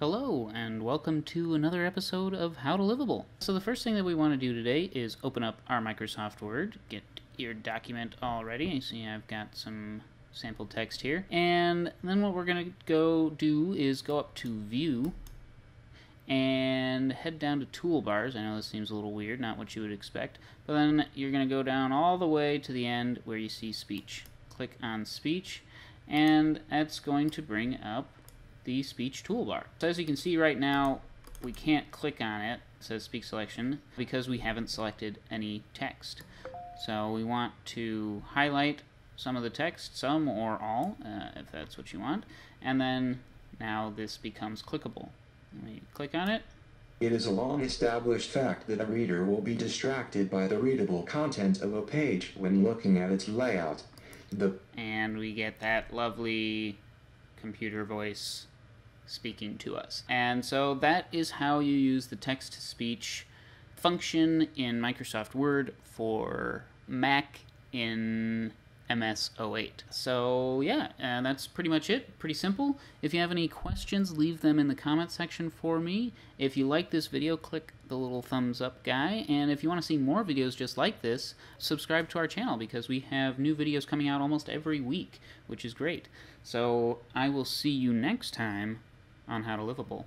Hello, and welcome to another episode of How to Liveable. So, the first thing that we want to do today is open up our Microsoft Word, get your document all ready. You see, I've got some sample text here. And then, what we're going to go do is go up to View and head down to Toolbars. I know this seems a little weird, not what you would expect, but then you're going to go down all the way to the end where you see Speech. Click on Speech, and that's going to bring up the speech toolbar. So as you can see right now, we can't click on it, it says speak selection, because we haven't selected any text. So we want to highlight some of the text, some or all, uh, if that's what you want, and then now this becomes clickable. When you click on it, It is a long established fact that a reader will be distracted by the readable content of a page when looking at its layout. The and we get that lovely computer voice speaking to us. And so that is how you use the text to speech function in Microsoft Word for Mac in MS 08. So yeah, and that's pretty much it. Pretty simple. If you have any questions, leave them in the comment section for me. If you like this video, click the little thumbs up guy. And if you want to see more videos just like this, subscribe to our channel because we have new videos coming out almost every week, which is great. So I will see you next time on How to Liveable.